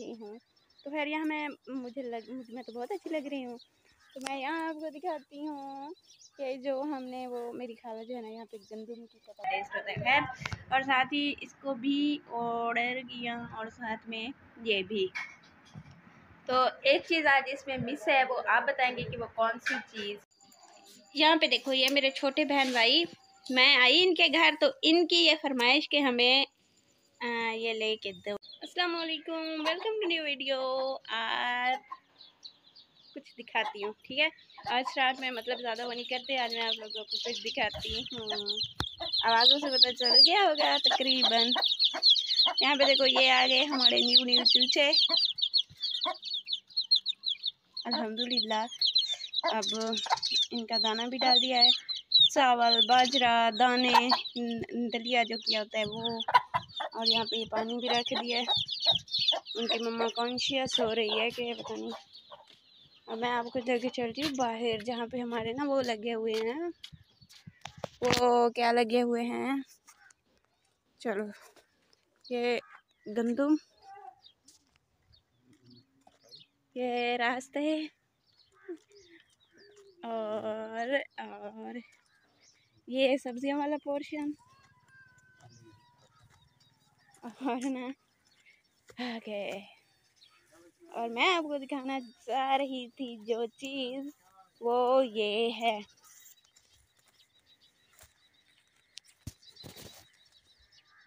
रही हूँ। तो खैर, यहाँ मैं, मुझे लग, मुझे, मैं तो बहुत अच्छी लग रही हूँ। तो मैं यहाँ आपको दिखाती हूँ कि जो हमने वो, मेरी खाला जो है ना, यहाँ पे गंदम की कटा टेस्ट होता है, खैर। और साथ ही इसको भी ऑर्डर किया और साथ में ये भी। तो एक चीज़ आज इसमें मिस है, वो आप बताएँगे कि वो कौन सी चीज़। यहाँ पे देखो, ये मेरे छोटे बहन भाई, मैं आई इनके घर तो इनकी ये फरमाइश के हमें आ, ये लेके दो। अस्सलाम वालेकुम वेलकम टू न्यू वीडियो आज कुछ दिखाती हूँ ठीक है? आज रात में मतलब ज़्यादा वो नहीं करते आज मैं आप लोगों को कुछ दिखाती हूँ। आवाज़ों से पता चल गया होगा तकरीबन। यहाँ पे देखो ये आ गए हमारे न्यू न्यू चूचे। अल्हम्दुलिल्लाह अब इनका दाना भी डाल दिया है। चावल बाजरा दाने दलिया जो किया होता है वो और यहाँ पे ये पानी भी रख दिया है। उनकी मम्मा कॉन्शियस हो? रही है कि पता नहीं। अब मैं आपको लेके चलती हूँ बाहर, जहाँ पे हमारे ना वो लगे हुए हैं। वो क्या लगे हुए हैं? चलो, ये गंदुम ये रास्ते। और और ये सब्जियों वाला पोर्शन और ना आगे। और मैं आपको दिखाना चाह रही थी जो चीज़, वो ये है।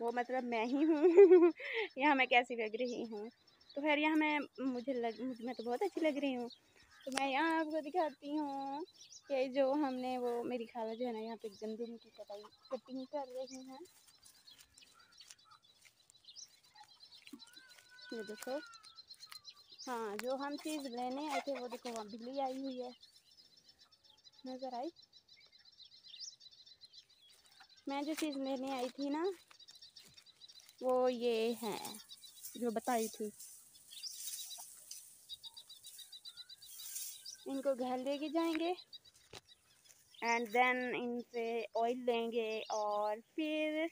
वो मतलब मैं ही हूँ। यहाँ मैं कैसी लग रही हूँ? तो खैर, यहाँ मैं, मुझे लग मैं तो बहुत अच्छी लग रही हूँ। तो मैं यहाँ आपको दिखाती हूँ कि जो हमने वो, मेरी खाला जो है ना, यहाँ पे गंदम की कटाई, कटिंग कर रही हैं। ये देखो। हाँ जो हम चीज़ लेने आए थे, वो देखो वहाँ बिल्ली आई हुई है। नज़र आई। मैं जो चीज़ लेने आई थी ना, वो ये है, जो बताई थी। इनको घर लेके जाएँगे एंड देन इनसे ऑयल लेंगे, और फिर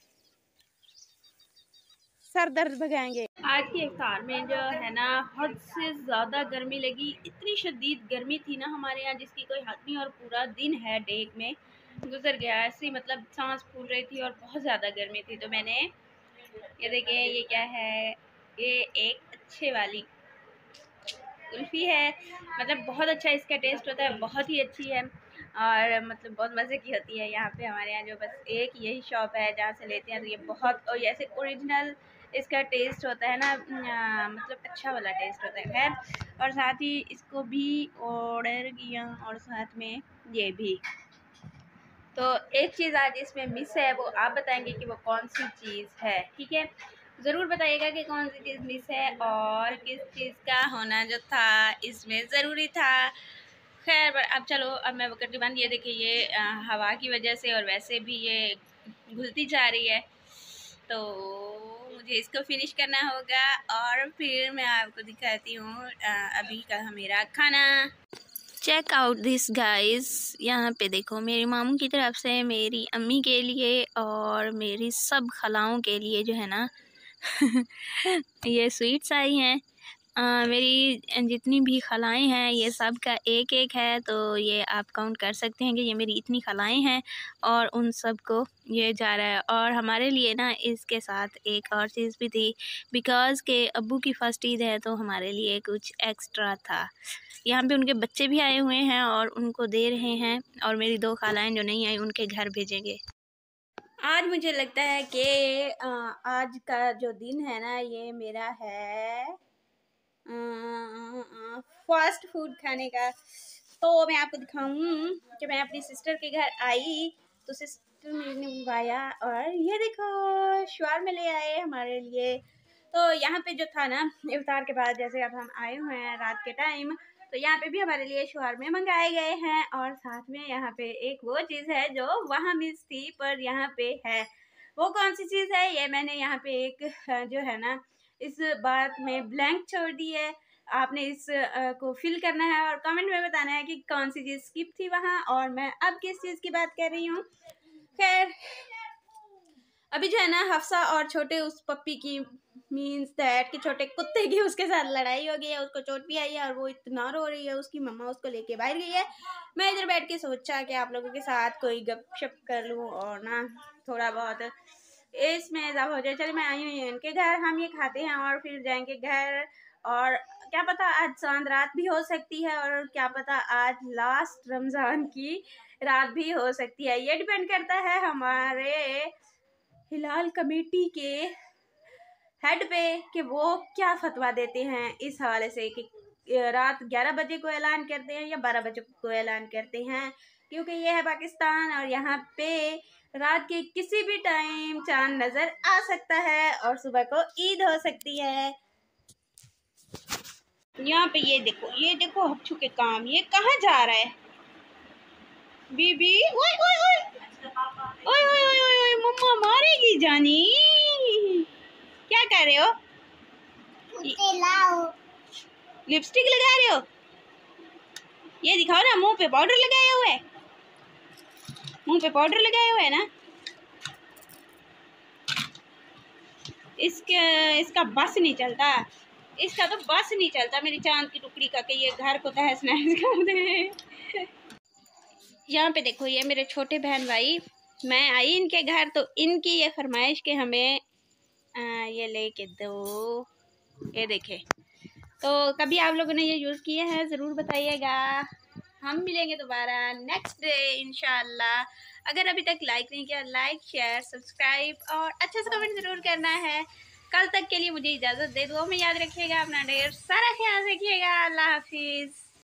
सर दर्द भगाएँगे। आज के इफ्तार में जो है ना, हद से ज़्यादा गर्मी लगी। इतनी शदीद गर्मी थी ना हमारे यहाँ, जिसकी कोई हद नहीं और पूरा दिन है डेक में। गुजर गया, ऐसी मतलब सांस फूल रही थी और बहुत ज़्यादा गर्मी थी। तो मैंने, ये देखें ये क्या है? ये एक अच्छे वाली कुल्फ़ी है। मतलब बहुत अच्छा इसका टेस्ट होता है, बहुत ही अच्छी है। और मतलब बहुत मज़े की होती है यहाँ पे हमारे यहाँ जो बस एक यही शॉप है जहाँ से लेते हैं। तो ये बहुत, और ऐसे ओरिजिनल इसका टेस्ट होता है ना मतलब अच्छा वाला टेस्ट होता है। खैर, और साथ ही इसको भी ऑर्डर किया और साथ में ये भी। तो एक चीज़ आज इसमें मिस है, वो आप बताएँगे कि वो कौन सी चीज़ है, ठीक है? ज़रूर बताइएगा कि कौन सी चीज़ मिस है और किस चीज़ का होना जो था इसमें ज़रूरी था। खैर अब चलो, अब मैं करती बंद, ये देखिए, ये हवा की वजह से और वैसे भी ये घुलती जा रही है। तो मुझे इसको फिनिश करना होगा और फिर मैं आपको दिखाती हूँ अभी का मेरा खाना। चेक आउट दिस गाइस यहाँ पे देखो, मेरी मामू की तरफ़ से, मेरी अम्मी के लिए और मेरी सब खलाओं के लिए जो है ना, ये स्वीट्स आई हैं। आ, मेरी जितनी भी खलाएँ हैं ये सब का एक एक है तो ये आप काउंट कर सकते हैं कि ये मेरी इतनी खलाएँ हैं और उन सबको ये जा रहा है। और हमारे लिए ना इसके साथ एक और चीज़ भी थी बिकॉज़ के अबू की फ़र्स्ट ईद है तो हमारे लिए कुछ एक्स्ट्रा था। यहाँ पे उनके बच्चे भी आए हुए हैं और उनको दे रहे हैं और मेरी दो खालाएँ जो नहीं आई उनके घर भेजेंगे। आज मुझे लगता है कि आज का जो दिन है ना ये मेरा है फास्ट फ़ूड खाने का। तो मैं आपको दिखाऊँ, कि मैं अपनी सिस्टर के घर आई तो सिस्टर ने बुलवाया और ये देखो, शुआर में ले आए हमारे लिए। तो यहाँ पे जो था ना इफ्तार के बाद, जैसे अब हम आए हुए हैं रात के टाइम तो यहाँ पे भी हमारे लिए शुआर में मंगाए गए हैं और साथ में यहाँ पे एक वो चीज़ है जो वहाँ मिस थी, पर यहाँ पे है। वो कौन सी चीज़ है? ये मैंने यहाँ पे एक, जो है ना इस बात में ब्लैंक छोड़ दी है। आपने इस को फिल करना है और कमेंट में बताना है कि कौन सी चीज़ स्किप थी वहाँ और मैं अब किस चीज़ की बात कर रही हूँ। खैर, अभी जो है ना, हफ्सा और छोटे उस पप्पी की मीन्स दैट कि छोटे कुत्ते की उसके साथ लड़ाई हो गई है, उसको चोट भी आई है और वो इतना रो रही है, उसकी मम्मा उसको लेके बाहर गई है। मैं इधर बैठ के सोचा कि आप लोगों के साथ कोई गपशप कर लूँ और ना, थोड़ा बहुत इसमें इजाफा हो जाए। चलिए मैं आई हुई इनके घर। हम ये खाते हैं और फिर जाएँगे घर। और क्या पता आज चाँद रात भी हो सकती है और क्या पता आज लास्ट रमज़ान की रात भी हो सकती है। ये डिपेंड करता है हमारे हिलाल कमेटी के हेड पे कि वो क्या फतवा देते हैं इस हवाले से कि रात ग्यारह बजे को ऐलान करते हैं या बारह बजे को ऐलान करते हैं। क्योंकि ये है पाकिस्तान और यहाँ पे रात के किसी भी टाइम चाँद नज़र आ सकता है और सुबह को ईद हो सकती है। यहाँ पे ये देखो ये देखो हक्षू के काम ये कहाँ जा रहा है? बीबी ओए ओए ओए ओए ओए ओए ओए मम्मा मारेगी जानी। क्या कर रहे हो? लिपस्टिक लगा रहे हो? ये दिखाओ ना मुँह पे पाउडर लगाए हुए है। मुँह पे पाउडर लगाए हुए है ना? इसके इसका बस नहीं चलता। इसका तो बस नहीं चलता। मेरी चाँद की टुकड़ी का कि ये घर को तहस नहस कर दे यहाँ पे देखो ये मेरे छोटे बहन भाई मैं आई इनके घर तो इनकी ये फरमाइश के हमें आ, ये ले के दो। ये देखे। तो कभी आप लोगों ने ये यूज़ किया है? ज़रूर बताइएगा। हम मिलेंगे दोबारा नेक्स्ट डे इनशाला अगर अभी तक लाइक नहीं किया लाइक शेयर सब्सक्राइब और अच्छे से कमेंट ज़रूर करना है। कल तक के लिए मुझे इजाज़त दे दो। मैं याद रखिएगा, अपना ढेर सारा ख्याल रखिएगा। अल्लाह हाफिज़।